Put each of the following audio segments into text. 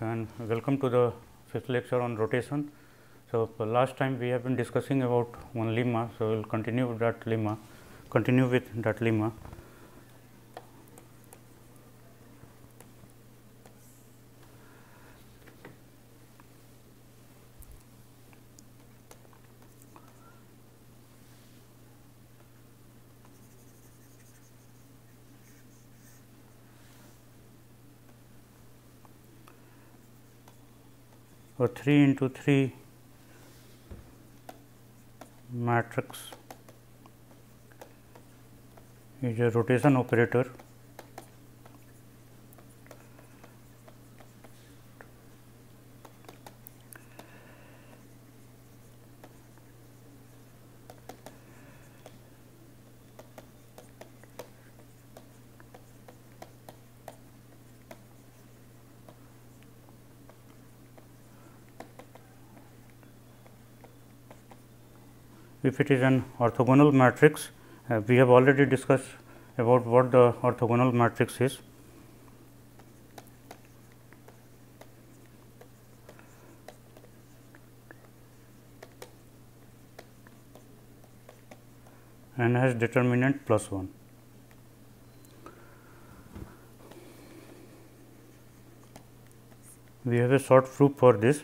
And welcome to the fifth lecture on rotation. So, last time we have been discussing about one lemma. So, we will continue with that lemma, continue with that lemma. A 3 into 3 matrix. Is a rotation operator if it is an orthogonal matrix. Uh, we have already discussed about what the orthogonal matrix is. And has determinant plus 1 we have a short proof for this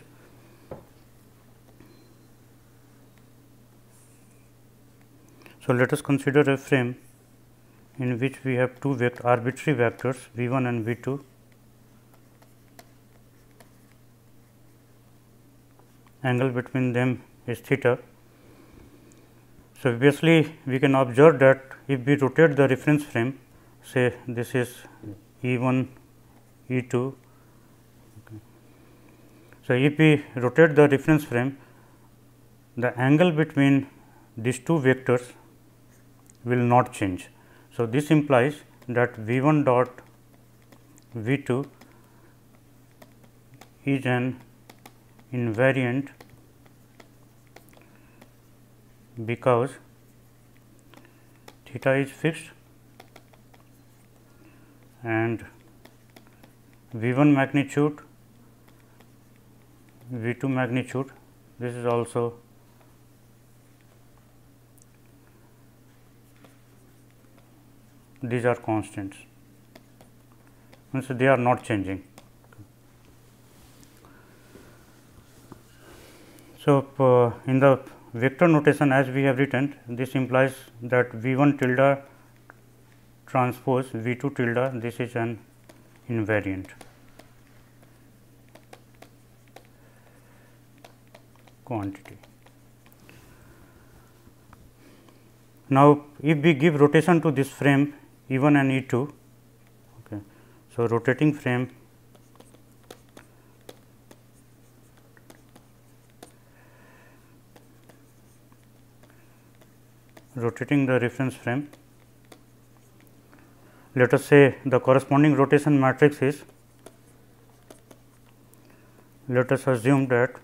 So, let us consider a frame in which we have two vect arbitrary vectors v 1 and v 2 angle between them is theta. So, obviously, we can observe that if we rotate the reference frame say this is E 1 E 2. So, if we rotate the reference frame the angle between these two vectors will not change. So, this implies that V 1 dot V 2 is an invariant because theta is fixed and V 1 magnitude V 2 magnitude this is also these are constants means they are not changing. So, uh, in the vector notation as we have written this implies that V 1 tilde transpose V 2 tilde this is an invariant. quantity. Now, if we give rotation to this frame E 1 and E 2. Okay. So, rotating frame rotating the reference frame. Let us say the corresponding rotation matrix is let us assume that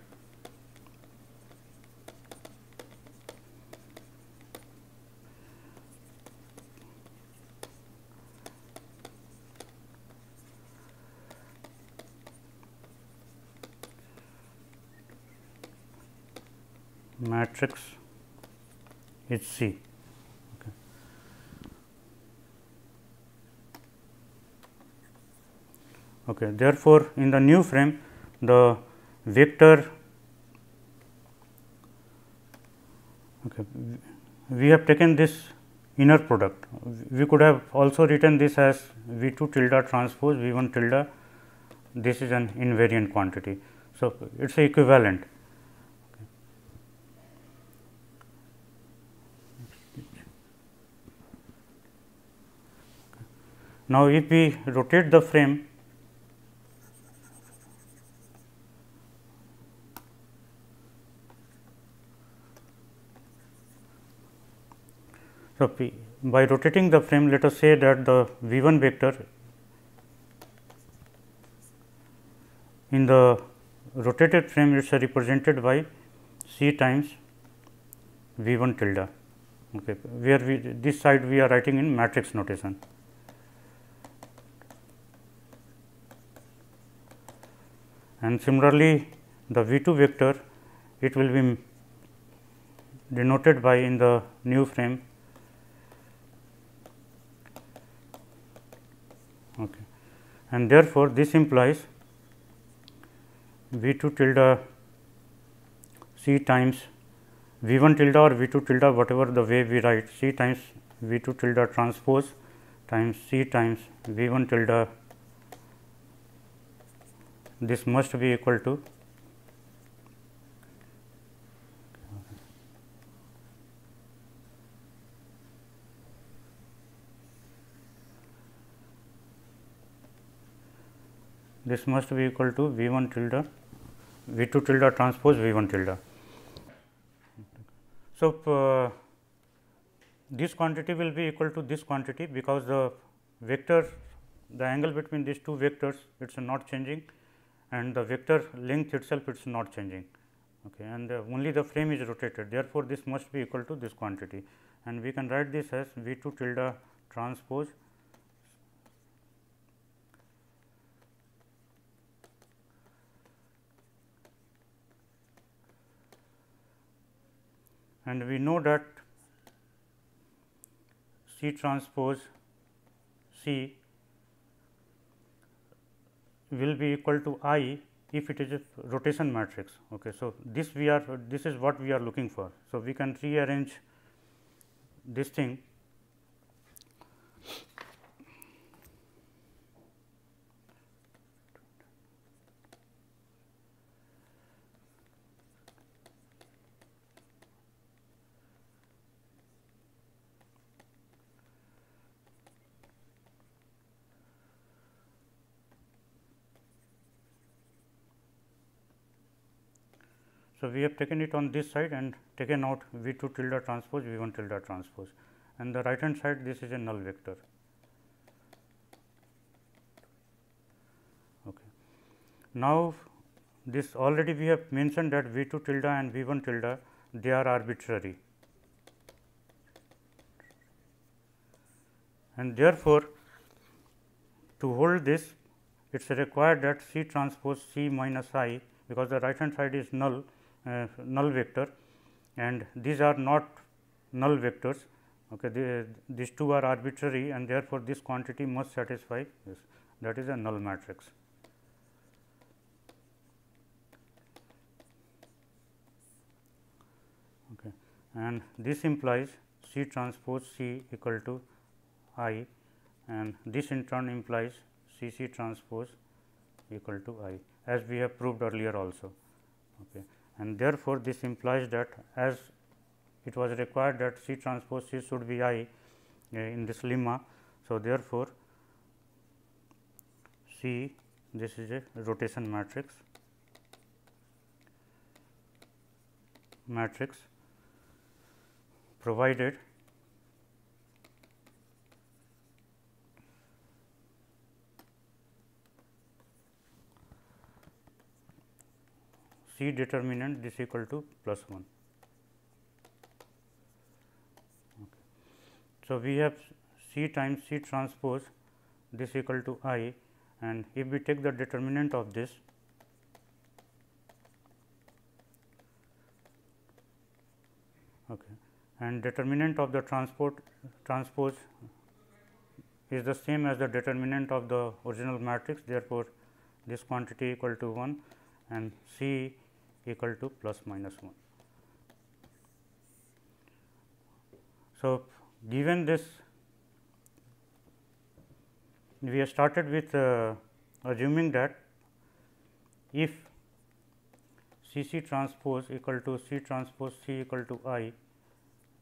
matrix is C. Okay. Okay. Therefore, in the new frame the vector okay, we have taken this inner product. We could have also written this as V 2 tilde transpose V 1 tilde this is an invariant quantity. So, it is equivalent Now, if we rotate the frame So, by rotating the frame let us say that the v 1 vector in the rotated frame is represented by c times v 1 tilde okay, where we this side we are writing in matrix notation. And similarly, the v 2 vector it will be denoted by in the new frame okay. and therefore, this implies v 2 tilde c times v 1 tilde or v 2 tilde whatever the way we write c times v 2 tilde transpose times c times v 1 tilde this must be equal to this must be equal to v 1 tilde v 2 tilde transpose v 1 tilde. So, uh, this quantity will be equal to this quantity because the vector the angle between these two vectors it is not changing and the vector length itself it is not changing. Okay, and uh, only the frame is rotated. Therefore, this must be equal to this quantity. And we can write this as v 2 tilde transpose and we know that C transpose C will be equal to I if it is a rotation matrix. Okay. So, this we are this is what we are looking for. So, we can rearrange this thing So, we have taken it on this side and taken out V 2 tilde transpose V 1 tilde transpose and the right hand side this is a null vector. Okay. Now, this already we have mentioned that V 2 tilde and V 1 tilde they are arbitrary and therefore, to hold this it is required that C transpose C minus I because the right hand side is null uh, null vector. And these are not null vectors. Okay these two are arbitrary and therefore this quantity must satisfy this. That is a null matrix. Okay and this implies c transpose c equal to i and this in turn implies c c transpose equal to i as we have proved earlier also. Okay and therefore, this implies that as it was required that C transpose C should be I uh, in this lemma. So, therefore, C this is a rotation matrix matrix provided C determinant this equal to plus 1. Okay. So, we have C times C transpose this equal to I and if we take the determinant of this okay, and determinant of the transport transpose is the same as the determinant of the original matrix therefore, this quantity equal to 1 and C equal to plus minus 1. So, given this we have started with uh, assuming that if C C transpose equal to C transpose C equal to I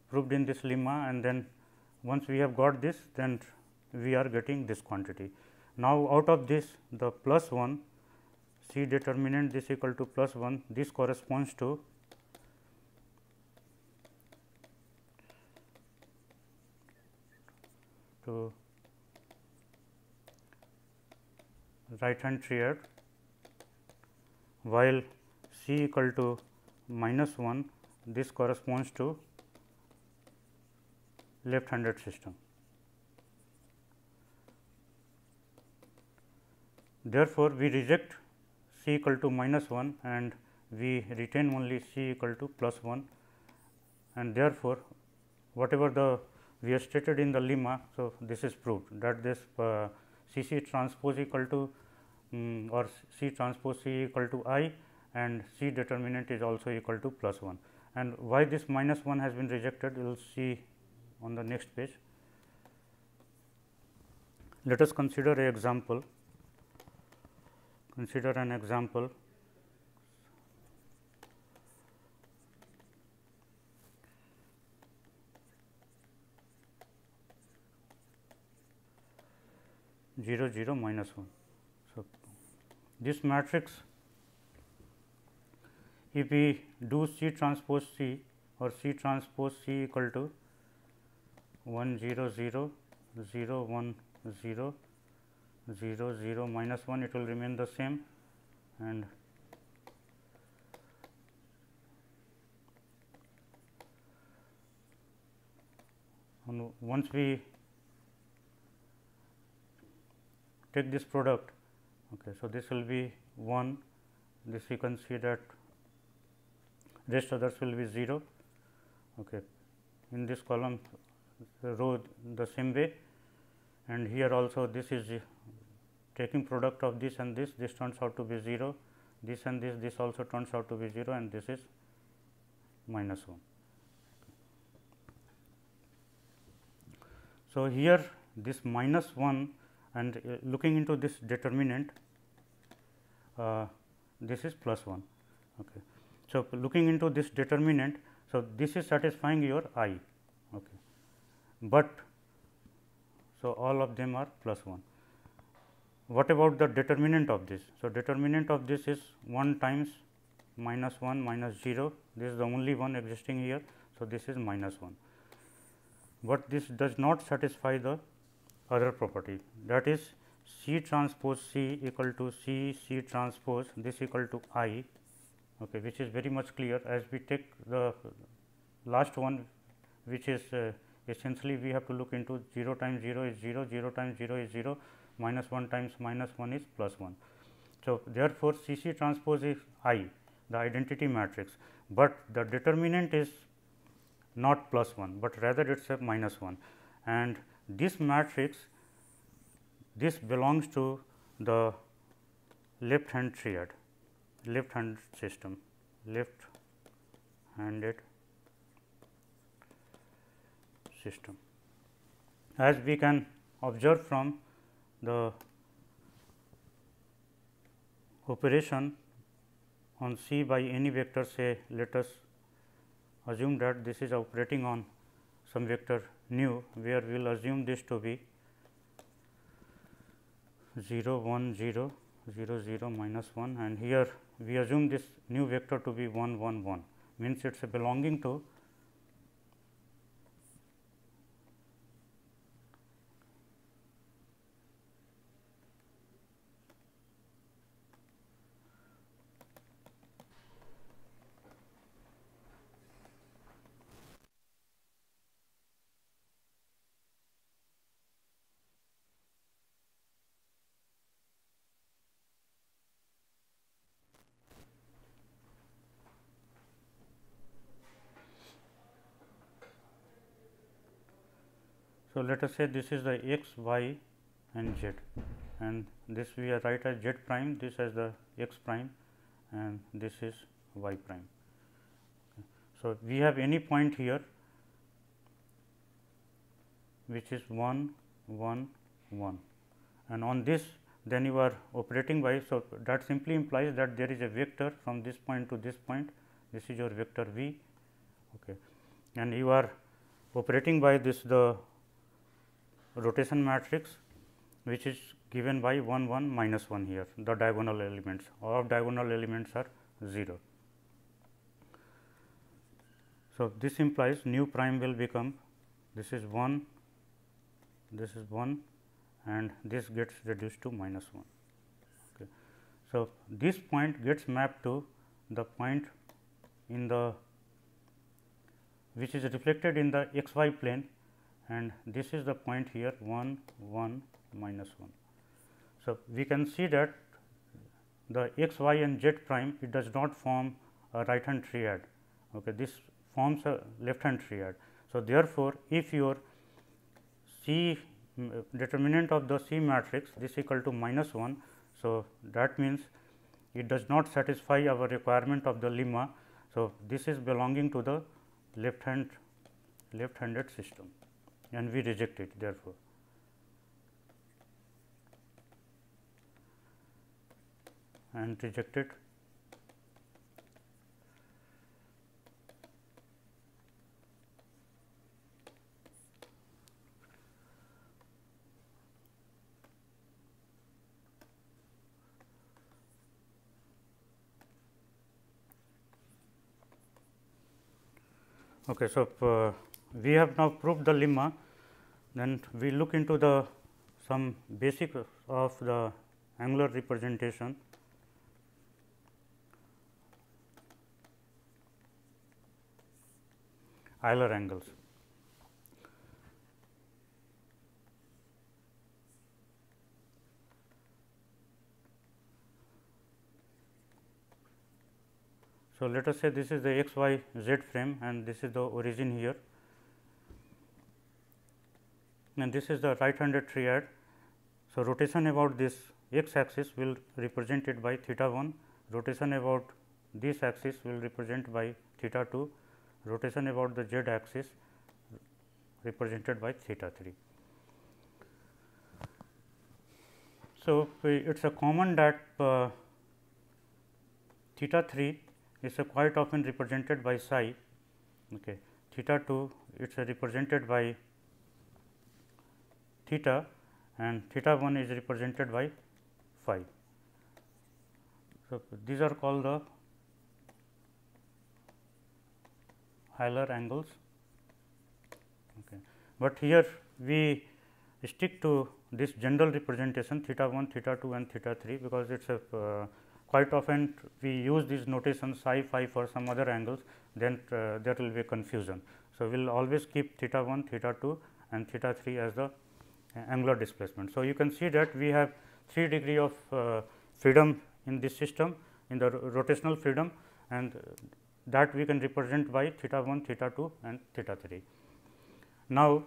proved in this lemma and then once we have got this then we are getting this quantity. Now, out of this the plus 1 C determinant this equal to plus 1 this corresponds to to right hand triad while C equal to minus 1 this corresponds to left handed system. Therefore, we reject C equal to minus 1 and we retain only C equal to plus 1 and therefore, whatever the we have stated in the lemma. So, this is proved that this uh, C C transpose equal to um, or C transpose C equal to i and C determinant is also equal to plus 1 and why this minus 1 has been rejected we will see on the next page. Let us consider a example consider an example zero zero minus 1. So, this matrix if we do C transpose C or C transpose C equal to 1 0 0 0 1 0 0 0 minus 1 it will remain the same. And once we take this product okay so this will be 1 this you can see that rest others will be 0 okay in this column row the same way. And here also this is taking product of this and this this turns out to be 0 this and this this also turns out to be 0 and this is minus 1. So, here this minus 1 and uh, looking into this determinant uh, this is plus 1. Okay. So, looking into this determinant, so this is satisfying your i, okay. but so all of them are plus 1. What about the determinant of this? So, determinant of this is 1 times minus 1 minus 0, this is the only one existing here. So, this is minus 1, but this does not satisfy the other property. That is C transpose C equal to C C transpose this equal to I okay, which is very much clear. As we take the last one which is uh, essentially we have to look into 0 times 0 is 0, 0 times 0 is 0, minus 1 times minus 1 is plus 1. So, therefore, C C transpose is I the identity matrix, but the determinant is not plus 1, but rather it is a minus 1 and this matrix this belongs to the left hand triad left hand system left handed system. As we can observe from the operation on C by any vector say let us assume that this is operating on some vector nu where we will assume this to be 0 1 0 0 0 minus 1 and here we assume this new vector to be 1 1 1 means it is belonging to So, let us say this is the x, y and z and this we are write as z prime, this as the x prime and this is y prime. So, we have any point here which is 1, 1, 1 and on this then you are operating by. So, that simply implies that there is a vector from this point to this point, this is your vector v okay. and you are operating by this the rotation matrix which is given by 1 1 minus 1 here the diagonal elements all diagonal elements are 0. So, this implies nu prime will become this is 1 this is 1 and this gets reduced to minus 1. Okay. So, this point gets mapped to the point in the which is reflected in the x y plane and this is the point here 1 1 minus 1. So, we can see that the x y and z prime it does not form a right hand triad okay. this forms a left hand triad. So, therefore, if your C determinant of the C matrix this equal to minus 1. So, that means it does not satisfy our requirement of the lemma. So, this is belonging to the left hand left handed system and we reject it therefore. and reject it Okay, so, uh, we have now proved the lemma, then we look into the some basic of the angular representation. Euler angles. So, let us say this is the x y z frame and this is the origin here and this is the right handed triad. So, rotation about this x axis will represent it by theta 1, rotation about this axis will represent by theta 2, rotation about the z axis represented by theta 3. So, it is a common that uh, theta 3 is quite often represented by psi okay. theta 2 it is represented by theta and theta 1 is represented by phi. So, these are called the Euler angles, okay. but here we stick to this general representation theta 1, theta 2 and theta 3 because it is a uh, quite often we use these notations psi phi for some other angles then uh, there will be confusion. So, we will always keep theta 1 theta 2 and theta 3 as the angular displacement. So, you can see that we have 3 degree of uh, freedom in this system in the rotational freedom and that we can represent by theta 1 theta 2 and theta 3. Now,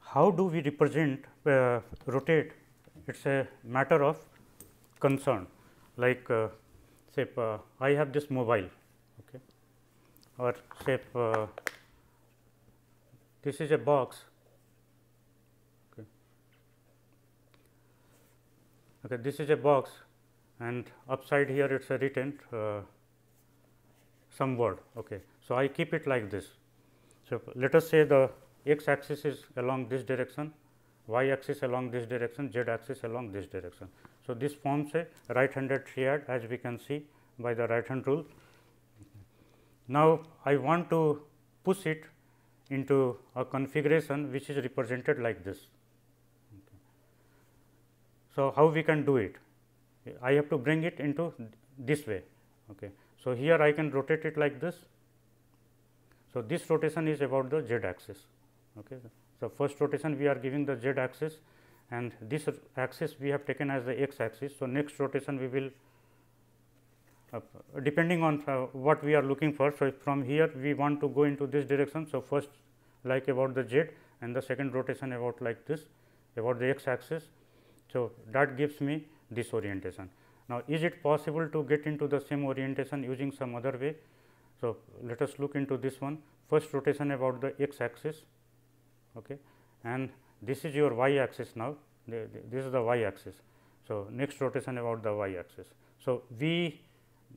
how do we represent uh, rotate it is a matter of concern like uh, say uh, I have this mobile okay, or say uh, this is a box okay. okay this is a box and upside here it is a written uh, some word okay. So, I keep it like this. So, let us say the x axis is along this direction y axis along this direction, z axis along this direction. So, this forms a right handed triad as we can see by the right hand rule. Now, I want to push it into a configuration which is represented like this. So, how we can do it? I have to bring it into this way. Okay. So, here I can rotate it like this. So, this rotation is about the z axis. Okay. So, first rotation we are giving the z axis and this axis we have taken as the x axis. So, next rotation we will depending on uh, what we are looking for. So, from here we want to go into this direction. So, first like about the z and the second rotation about like this about the x axis. So, that gives me this orientation. Now, is it possible to get into the same orientation using some other way? So, let us look into this one first rotation about the x axis okay. and this is your y axis now this is the y axis. So, next rotation about the y axis. So, we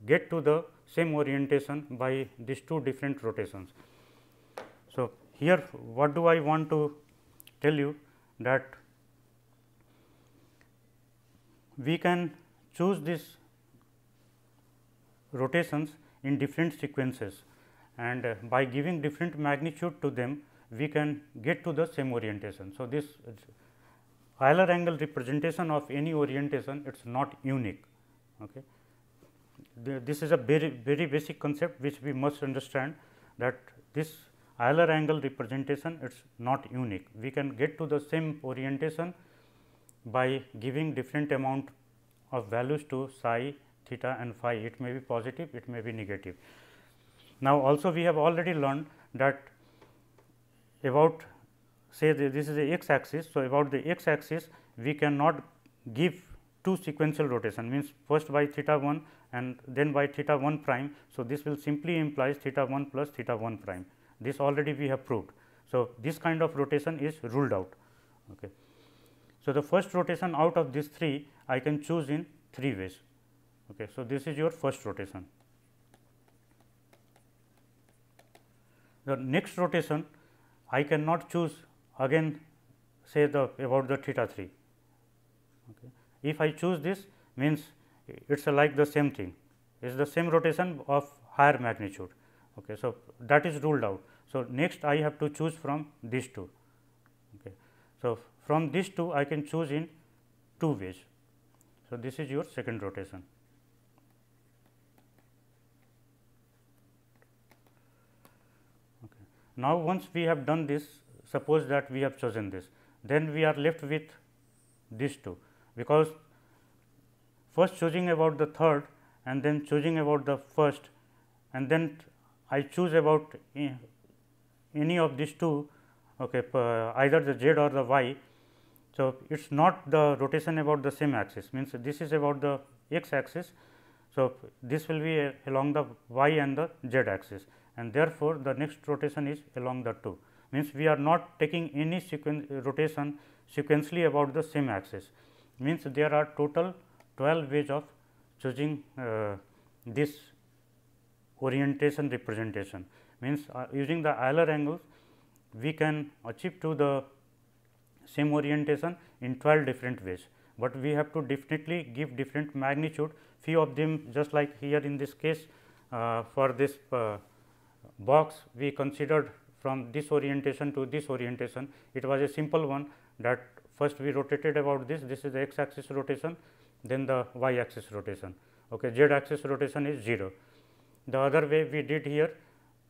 get to the same orientation by these two different rotations. So, here what do I want to tell you that we can choose these rotations in different sequences and uh, by giving different magnitude to them we can get to the same orientation. So, this Euler angle representation of any orientation it is not unique. Okay. This is a very very basic concept which we must understand that this Euler angle representation it is not unique. We can get to the same orientation by giving different amount of values to psi, theta and phi. It may be positive, it may be negative. Now, also we have already learned that about say this is the x axis. So, about the x axis we cannot give two sequential rotation means first by theta 1 and then by theta 1 prime. So, this will simply implies theta 1 plus theta 1 prime this already we have proved. So, this kind of rotation is ruled out. Okay. So, the first rotation out of these three I can choose in three ways. Okay. So, this is your first rotation. The next rotation I cannot choose again say the about the theta 3. Okay. If I choose this means it is like the same thing it is the same rotation of higher magnitude. Okay. So, that is ruled out. So, next I have to choose from these two. Okay. So, from these two I can choose in two ways. So, this is your second rotation. Now, once we have done this suppose that we have chosen this then we are left with these two because first choosing about the third and then choosing about the first and then I choose about any of these two okay, either the z or the y. So, it is not the rotation about the same axis means this is about the x axis. So, this will be along the y and the z axis and therefore, the next rotation is along the two means we are not taking any rotation sequentially about the same axis means there are total 12 ways of choosing uh, this orientation representation. Means uh, using the Euler angles we can achieve to the same orientation in 12 different ways, but we have to definitely give different magnitude. Few of them just like here in this case uh, for this uh, box we considered from this orientation to this orientation. It was a simple one that first we rotated about this. This is the x axis rotation then the y axis rotation. Okay z axis rotation is 0 the other way we did here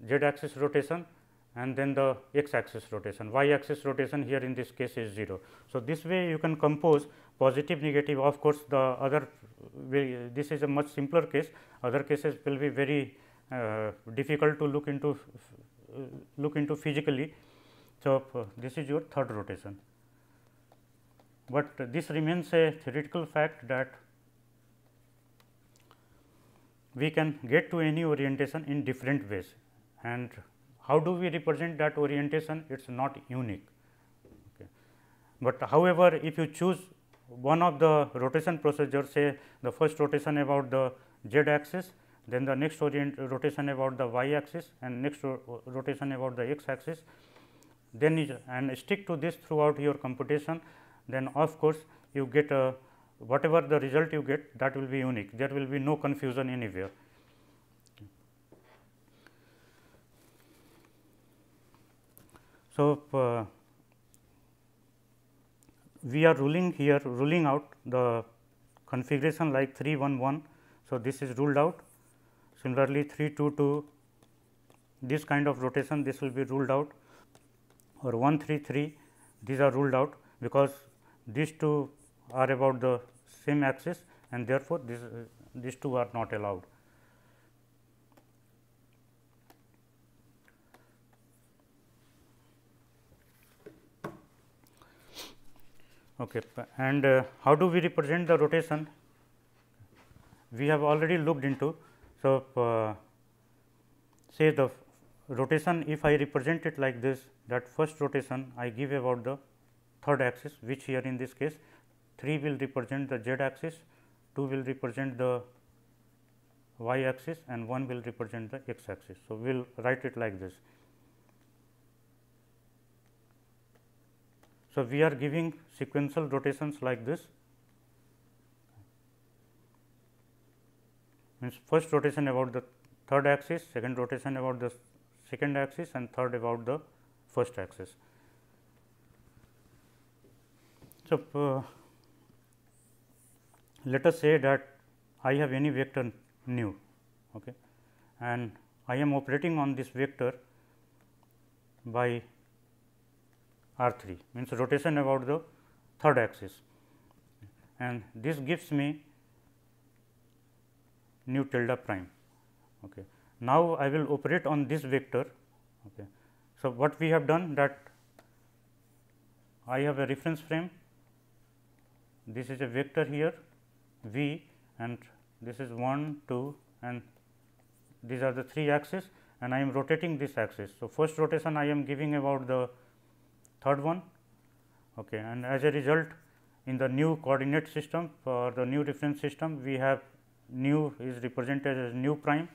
z axis rotation and then the x axis rotation, y axis rotation here in this case is 0. So, this way you can compose positive negative. Of course, the other way this is a much simpler case. Other cases will be very uh, difficult to look into uh, look into physically. So, uh, this is your third rotation, but this remains a theoretical fact that we can get to any orientation in different ways and how do we represent that orientation? It is not unique. Okay. But however, if you choose one of the rotation procedures say the first rotation about the z axis, then the next rotation about the y axis and next ro rotation about the x axis, then and stick to this throughout your computation, then of course, you get a whatever the result you get that will be unique, there will be no confusion anywhere. So, uh, we are ruling here ruling out the configuration like 3 1 1. So, this is ruled out similarly 3 2 2 this kind of rotation this will be ruled out or 1 3 3 these are ruled out because these two are about the same axis and therefore, this, uh, these two are not allowed. Okay. And uh, how do we represent the rotation? We have already looked into. So, uh, say the rotation if I represent it like this that first rotation I give about the third axis which here in this case 3 will represent the z axis, 2 will represent the y axis and 1 will represent the x axis. So, we will write it like this. So, we are giving sequential rotations like this means first rotation about the third axis, second rotation about the second axis and third about the first axis. So, uh, let us say that I have any vector nu okay, and I am operating on this vector by r 3 means rotation about the third axis and this gives me nu tilde prime. Okay. Now, I will operate on this vector. Okay. So, what we have done that I have a reference frame, this is a vector here v and this is 1, 2 and these are the 3 axes and I am rotating this axis. So, first rotation I am giving about the third one okay, and as a result in the new coordinate system for the new reference system we have nu is represented as nu prime.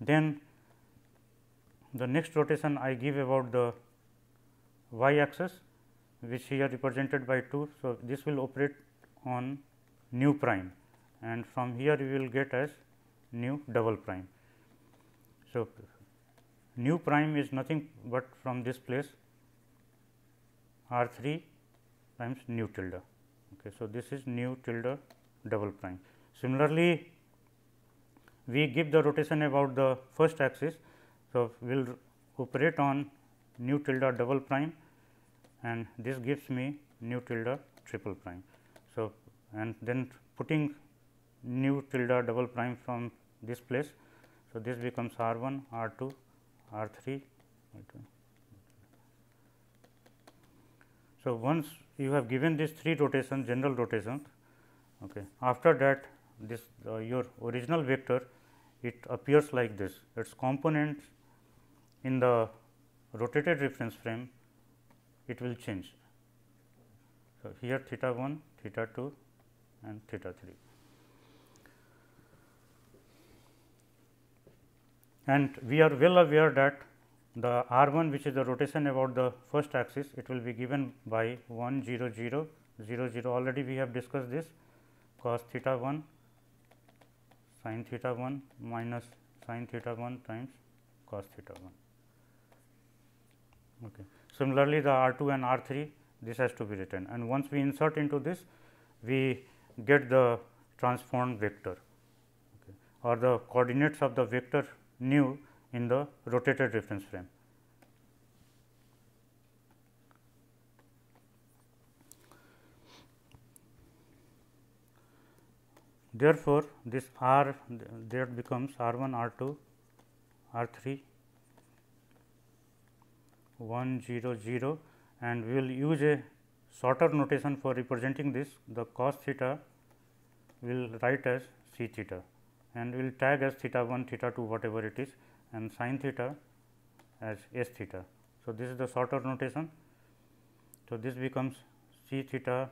Then the next rotation I give about the y axis which here represented by 2. So, this will operate on nu prime and from here we will get as nu double prime. So, nu prime is nothing but from this place r 3 times nu tilde. Okay. So, this is nu tilde double prime. Similarly, we give the rotation about the first axis. So, we will operate on nu tilde double prime and this gives me nu tilde triple prime. So, and then putting nu tilde double prime from this place. So, this becomes R 1, R 2, R 3. So, once you have given these three rotations general rotations, okay. after that this uh, your original vector it appears like this its components in the rotated reference frame it will change. So, here theta 1, theta 2 and theta 3. And we are well aware that the r 1 which is the rotation about the first axis it will be given by 1 0 0 0 0 already we have discussed this cos theta 1 sin theta 1 minus sin theta 1 times cos theta 1. Okay. Similarly, the R 2 and R 3 this has to be written and once we insert into this we get the transformed vector okay, or the coordinates of the vector nu in the rotated reference frame. Therefore, this R there becomes R 1 R 2 R 3 1 0 0 and we will use a shorter notation for representing this the cos theta we will write as c theta and we will tag as theta 1 theta 2 whatever it is and sin theta as s theta. So, this is the shorter notation. So, this becomes c theta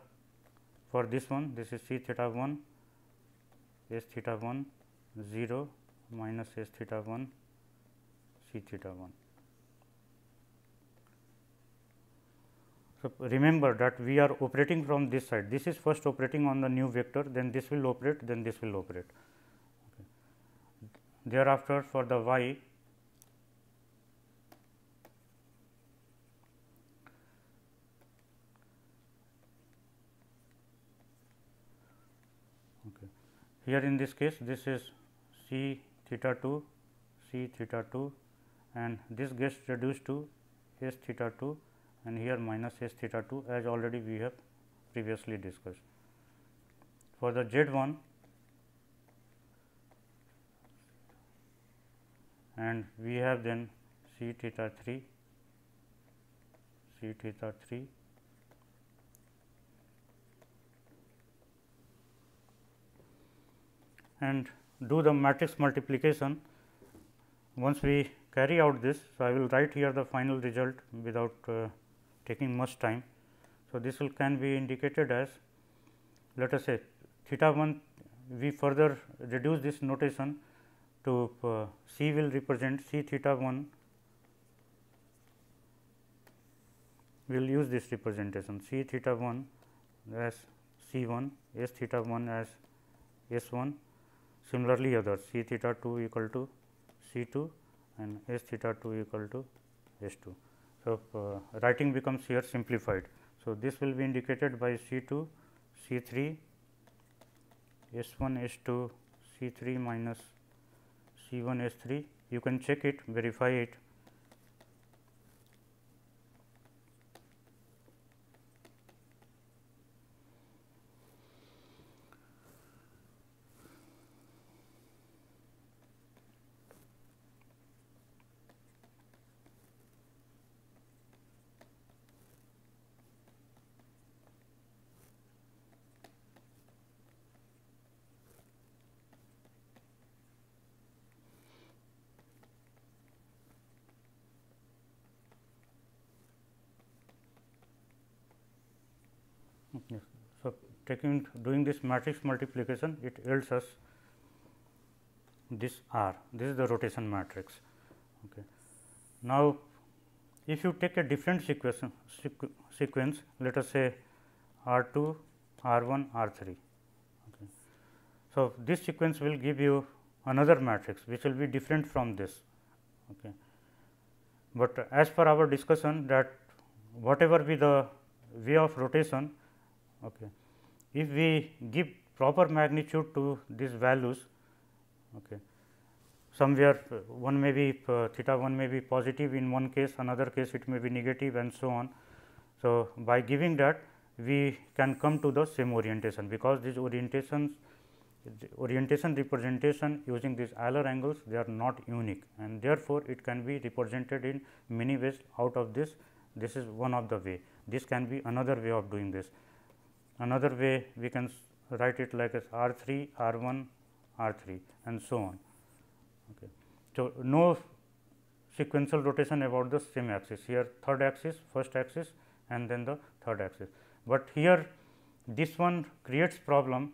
for this one this is c theta 1 s theta 1 0 minus s theta 1 c theta 1. So, remember that we are operating from this side this is first operating on the new vector then this will operate then this will operate. Okay. Thereafter, for the y Here in this case this is c theta 2 c theta 2 and this gets reduced to s theta 2 and here minus s theta 2 as already we have previously discussed. For the z 1 and we have then c theta 3 c theta 3 and do the matrix multiplication once we carry out this. So, I will write here the final result without uh, taking much time. So, this will can be indicated as let us say theta 1 we further reduce this notation to uh, c will represent c theta 1 we will use this representation c theta 1 as c 1 s theta 1 as s 1 Similarly, other c theta 2 equal to c 2 and s theta 2 equal to s 2 So, uh, writing becomes here simplified. So, this will be indicated by C 2 C 3 S 1 S 2 C 3 minus C 1 S 3 you can check it verify it So, taking doing this matrix multiplication it yields us this R this is the rotation matrix. Okay. Now, if you take a different sequence sequ sequence let us say R 2 R 1 R 3. Okay. So, this sequence will give you another matrix which will be different from this. Okay. But as per our discussion that whatever be the way of rotation Okay. If we give proper magnitude to these values, okay, somewhere uh, one may be uh, theta 1 may be positive in one case, another case it may be negative and so on. So, by giving that we can come to the same orientation, because these orientations orientation representation using these Euler angles they are not unique and therefore, it can be represented in many ways out of this this is one of the way this can be another way of doing this. Another way we can write it like as R 3, R 1, R 3 and so on. Okay. So, no sequential rotation about the same axis here third axis, first axis and then the third axis. But here this one creates problem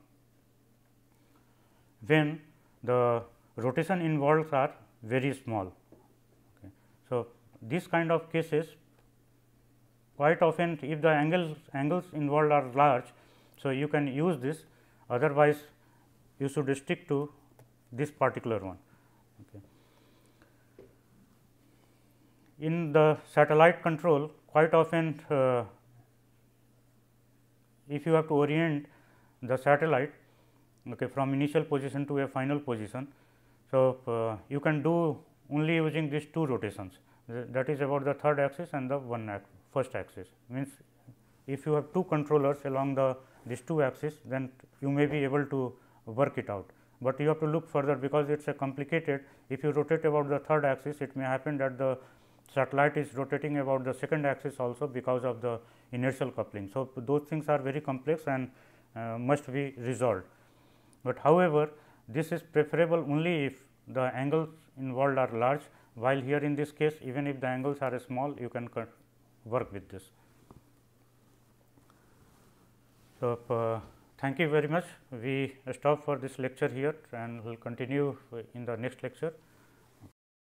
when the rotation involved are very small. Okay. So, this kind of cases quite often if the angles angles involved are large. So, you can use this otherwise you should stick to this particular one. Okay. In the satellite control quite often uh, if you have to orient the satellite okay, from initial position to a final position. So, uh, you can do only using these two rotations that is about the third axis and the one axis first axis means if you have two controllers along the these two axes then you may be able to work it out, but you have to look further because it is a complicated if you rotate about the third axis it may happen that the satellite is rotating about the second axis also because of the inertial coupling. So, those things are very complex and uh, must be resolved, but however, this is preferable only if the angles involved are large while here in this case even if the angles are small you can work with this. So, uh, thank you very much. We stop for this lecture here and we will continue in the next lecture.